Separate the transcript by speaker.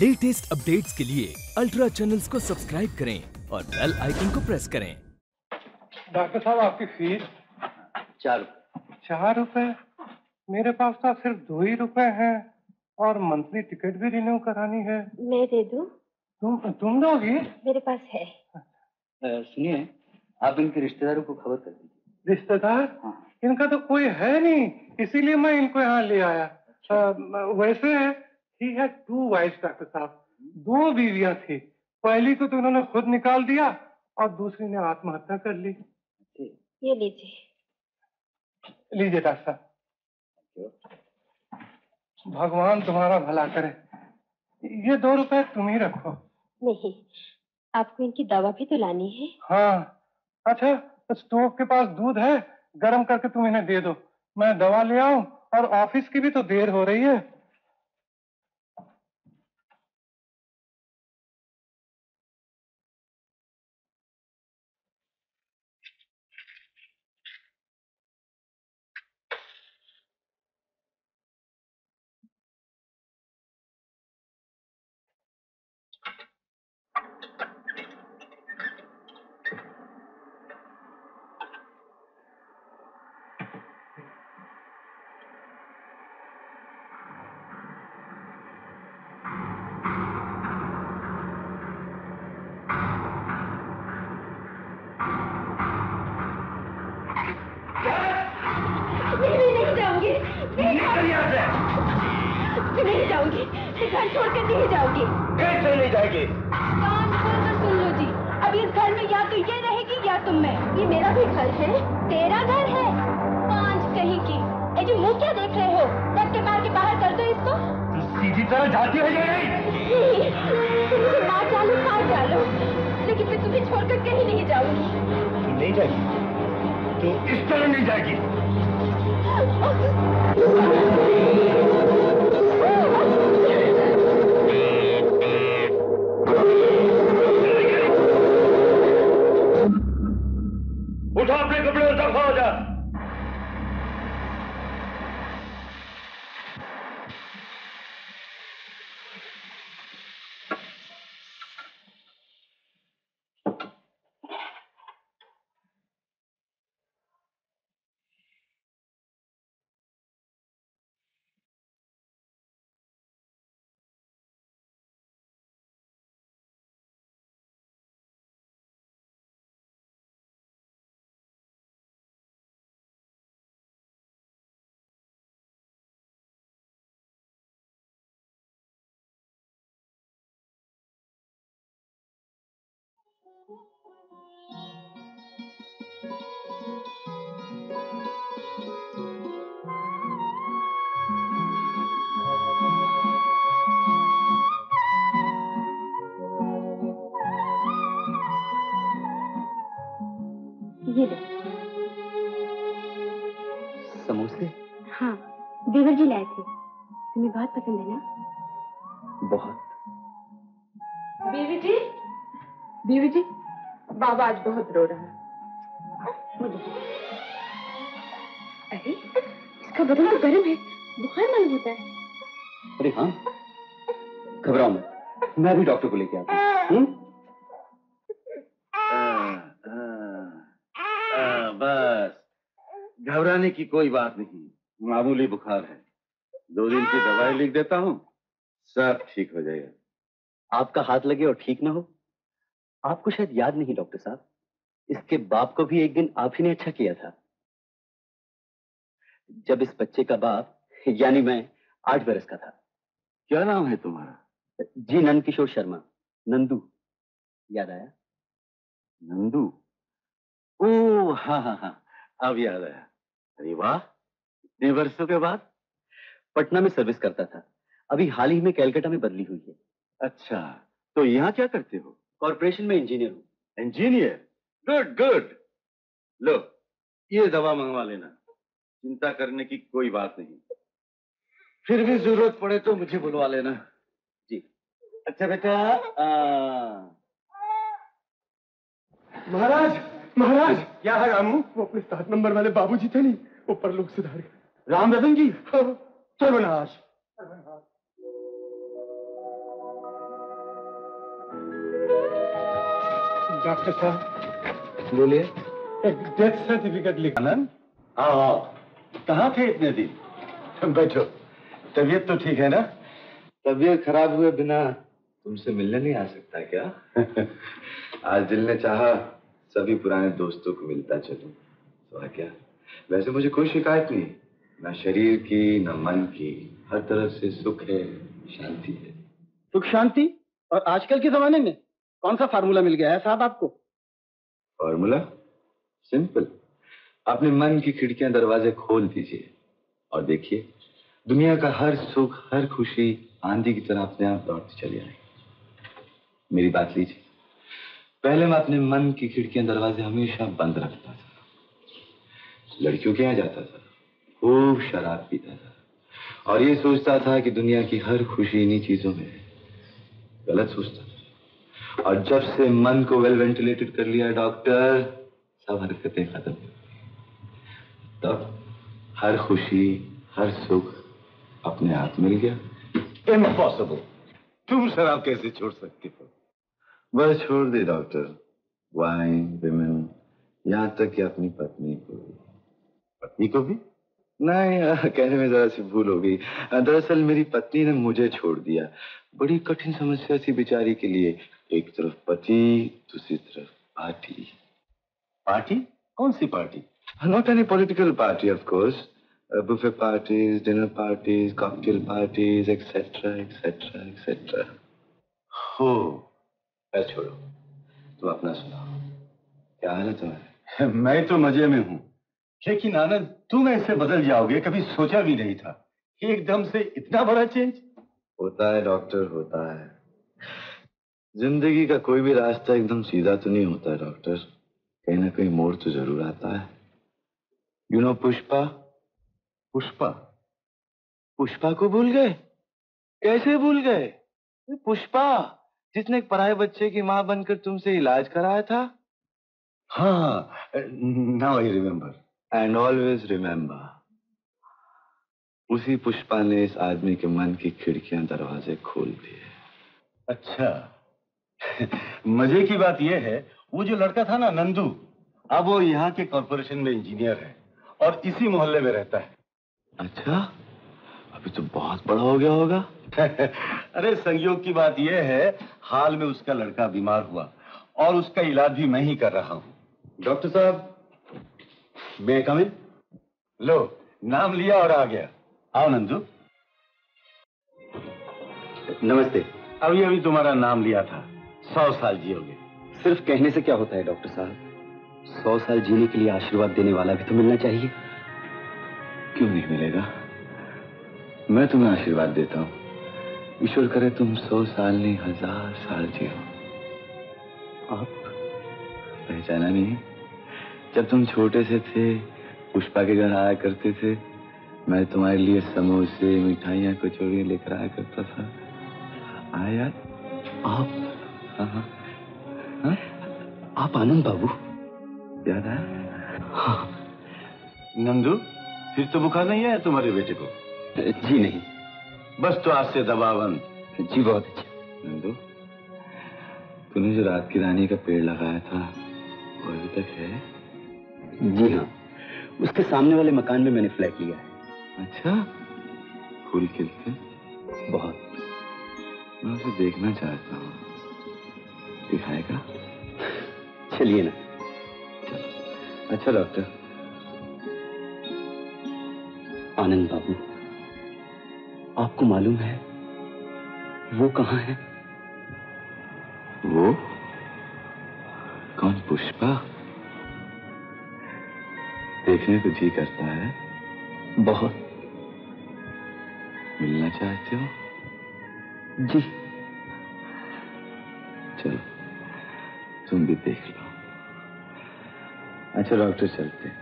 Speaker 1: Latest updates के लिए ultra channels को सब्सक्राइब करें और बेल आइकन को प्रेस करें।
Speaker 2: डॉक्टर साहब आपकी फ़ीस
Speaker 3: चार
Speaker 2: चार रुपए? मेरे पास तो सिर्फ़ दो ही रुपए हैं और मंथली टिकट भी रिन्यू करानी है।
Speaker 4: मैं दे दूँ?
Speaker 2: तुम तुम दोगी?
Speaker 4: मेरे पास है।
Speaker 3: सुनिए आप इनके रिश्तेदारों को खबर कर दीजिए।
Speaker 2: रिश्तेदार?
Speaker 3: हाँ।
Speaker 2: इनका तो कोई है नहीं इसीलिए मैं इनको यहाँ ले आया। अ, वैसे ही है टू वाइफ डॉक्टर साहब दो बीवियाँ थी। पहली को तो उन्होंने खुद निकाल दिया और दूसरी ने आत्महत्या कर ली।
Speaker 4: ये लीजिए।
Speaker 2: लीजिए डॉक्टर साहब। भगवान तुम्हारा भला करे। ये दो रुपए तुम ही रखो।
Speaker 4: नहीं आपको इनकी दवा भी तो लानी है?
Speaker 2: हाँ। अच्छा स्टोव के पास दूध है गर्म करके तुम इन्हें दे दो। मैं दवा ले आऊँ और ऑफ़िस की भी तो देर हो रही है।
Speaker 4: नहीं जाऊँगी। मैं घर छोड़कर नहीं जाऊँगी।
Speaker 3: कैसे नहीं जाएगी?
Speaker 4: कान खोलकर सुन लो जी। अब इस घर में या तो ये रहेगी या तुम मैं। ये मेरा भी घर है। तेरा घर है। पाँच कहीं की। ए जी मुँह क्या देख रहे हो? धक्के मार के बाहर कर दो इसको।
Speaker 3: सीधी तरह जाती हो जाएगी
Speaker 4: मार डालो मार डालो। लेकिन मैं तुम्हें छोड़कर कहीं नहीं जाऊँगी।
Speaker 3: नहीं जाएगी। तो इस तरह नहीं जाएगी।
Speaker 4: ये लो
Speaker 3: समोसे?
Speaker 4: हाँ देवर जी लाए थे। तुम्हें बहुत पसंद है ना?
Speaker 3: बहुत।
Speaker 4: बीवी जी? बीवी जी बाबा आज बहुत रो रहा है। मुझे। अरे इसका बदन तो गर्म है। बुखार मालूम होता है।
Speaker 3: अरे हाँ घबराओ मत। मैं भी डॉक्टर को लेके आता हूँ हम्म? बस घबराने की कोई बात नहीं। मामूली बुखार है। दो दिन की दवाई लिख देता हूँ। सब ठीक हो जाएगा।
Speaker 5: आपका हाथ लगे और ठीक ना हो? आपको शायद याद नहीं डॉक्टर साहब। इसके बाप को भी एक दिन आप ही ने अच्छा किया था। जब इस बच्चे का बाप यानी मैं आठ बरस का था।
Speaker 3: क्या नाम है तुम्हारा?
Speaker 5: जी नंद किशोर शर्मा। नंदू। याद आया?
Speaker 3: नंदू? ओ हाँ हाँ हाँ। अब याद आया। अरे वाह इतने वर्षों के बाद।
Speaker 5: पटना में सर्विस करता था। अभी हाल ही में कैलकाटा में बदली हुई है।
Speaker 3: अच्छा तो यहाँ क्या करते हो?
Speaker 5: कॉरपोरेशन में इंजीनियर हूँ।
Speaker 3: इंजीनियर गुड गुड लो ये दवा मंगवा लेना। चिंता करने की कोई बात नहीं। फिर भी ज़रूरत पड़े तो मुझे बुलवा लेना।
Speaker 5: जी।
Speaker 3: अच्छा बेटा आ,
Speaker 2: महाराज महाराज! क्या है रामू? वो अपने सात नंबर वाले बाबूजी थे नहीं वो परलोक सुधार गए।
Speaker 3: राम रतन जी?
Speaker 2: सर्वनाश सर्वनाश। डॉक्टर साहब
Speaker 6: बोलिए।
Speaker 2: एक डेथ सर्टिफिकेट
Speaker 6: लिखाना हाँ, हाँ। कहाँ थे इतने दिन? बैठो। तबीयत तो ठीक है ना? तबीयत खराब हुए बिना तुमसे मिलने नहीं आ सकता क्या? आज दिल ने चाहा सभी पुराने दोस्तों को मिलता चलूँ। तो क्या? वैसे मुझे कोई शिकायत नहीं ना शरीर की ना मन की। हर तरफ़ से सुख है शांति है।
Speaker 5: सुख शांति? और आजकल के जमाने में कौन सा फार्मूला मिल गया है साहब आपको?
Speaker 6: फॉर्मूला? सिंपल। अपने मन की खिड़कियाँ दरवाजे खोल दीजिए। और देखिए दुनिया का हर सुख हर खुशी आंधी की तरह अपने आप दौड़ती चली आएगी। मेरी बात लीजिए। पहले मैं अपने मन की खिड़कियाँ दरवाजे हमेशा बंद रखता था। लड़कियों के यहाँ जाता था, खूब शराब पीता था। और ये सोचता था कि दुनिया की हर खुशी इन्हीं चीज़ों में गलत सोचता था। और जब से मन को वेल वेंटिलेटेड कर लिया डॉक्टर, सब हरकतें खत्म। तब हर खुशी, हर सुख अपने आप मिल गया।
Speaker 3: इम्पॉसिबल तुम शराब कैसे छोड़ सकते हो?
Speaker 6: बस छोड़ दे डॉक्टर वाइन विमेन यहाँ तक कि अपनी पत्नी को भी।
Speaker 3: पत्नी को भी?
Speaker 6: नहीं अ, कहने में जरा सी भूल हो गई। दरअसल मेरी पत्नी ने मुझे छोड़ दिया। बड़ी कठिन समस्या थी बेचारी के लिए। एक तरफ़ पति दूसरी तरफ़ पार्टी।
Speaker 3: पार्टी? कौन सी party?
Speaker 6: Not any political party of course buffet parties dinner parties cocktail parties etcetera etcetera etcetera
Speaker 3: हो।
Speaker 6: बस छोड़ो। तुम अपना सुनाओ। क्या हाल है तुम्हारे?
Speaker 3: मैं तो मज़े में हूँ। लेकिन आनंद तुम ऐसे बदल जाओगे कभी सोचा भी नहीं था। एकदम से इतना बड़ा चेंज
Speaker 6: होता है डॉक्टर होता है। ज़िंदगी का कोई भी रास्ता एकदम सीधा तो नहीं होता डॉक्टर कहीं ना कहीं मोड़ तो ज़रूर आता है। You know Pushpa?
Speaker 3: Pushpa?
Speaker 6: Pushpa को भूल गए? कैसे भूल गए? पुष्पा! जिसने एक पराये बच्चे की माँ बनकर तुमसे इलाज कराया था?
Speaker 3: हाँ now I remember
Speaker 6: and always remember उसी पुष्पा ने इस आदमी के मन की खिड़कियाँ दरवाजे खोल दिए।
Speaker 3: अच्छा। मज़े की बात यह है वो जो लड़का था ना नंदू अब वो यहाँ के कॉरपोरेशन में इंजीनियर है और इसी मोहल्ले में रहता है।
Speaker 6: अच्छा? अभी तो बहुत बड़ा हो गया होगा।
Speaker 3: अरे संयोग की बात यह है हाल में उसका लड़का बीमार हुआ और उसका इलाज भी मैं ही कर रहा हूँ।
Speaker 6: डॉक्टर साहब
Speaker 3: मैं कमिन लो नाम लिया और आ गया। आओ नंदू।
Speaker 5: नमस्ते।
Speaker 3: अभी अभी तुम्हारा नाम लिया था। सौ साल जियोगे।
Speaker 5: सिर्फ़ कहने से क्या होता है डॉक्टर साहब? सौ साल जीने के लिए आशीर्वाद देने वाला भी तो मिलना चाहिए।
Speaker 6: क्यों नहीं मिलेगा? मैं तुम्हें आशीर्वाद देता हूँ। ईश्वर करे तुम सौ साल नहीं हज़ार साल जियो।
Speaker 5: आप
Speaker 6: पहचाना नहीं जब तुम छोटे से थे पुष्पा के घर आया करते थे मैं तुम्हारे लिए समोसे मिठाइयाँ कचौड़ियाँ लेकर आया करता था। आया
Speaker 5: आप?
Speaker 6: हाँ हाँ। हाँ?
Speaker 5: आप आनंद बाबू।
Speaker 6: याद आया?
Speaker 5: हाँ।
Speaker 3: नंदू फिर तो बुखार नहीं आया तुम्हारे बेटे को?
Speaker 5: जी नहीं।
Speaker 3: बस तो आज से दवा
Speaker 5: जी बहुत अच्छा।
Speaker 6: नंदू? तूने जो रात की रानी का पेड़ लगाया था वो अभी तक है?
Speaker 5: जी हाँ। उसके सामने वाले मकान में मैंने फ्लैट लिया है।
Speaker 6: अच्छा? फूल खिलते?
Speaker 5: बहुत।
Speaker 6: मैं उसे देखना चाहता हूँ। दिखाएगा?
Speaker 5: चलिए ना।
Speaker 6: अच्छा डॉक्टर।
Speaker 5: आनंद बाबू। आपको मालूम है वो कहाँ है?
Speaker 6: वो? कौन पुष्पा? देखने को जी करता है।
Speaker 5: बहुत।
Speaker 6: मिलना चाहते हो?
Speaker 5: जी।
Speaker 6: चलो तुम भी देख लो। अच्छा डॉक्टर चलते हैं।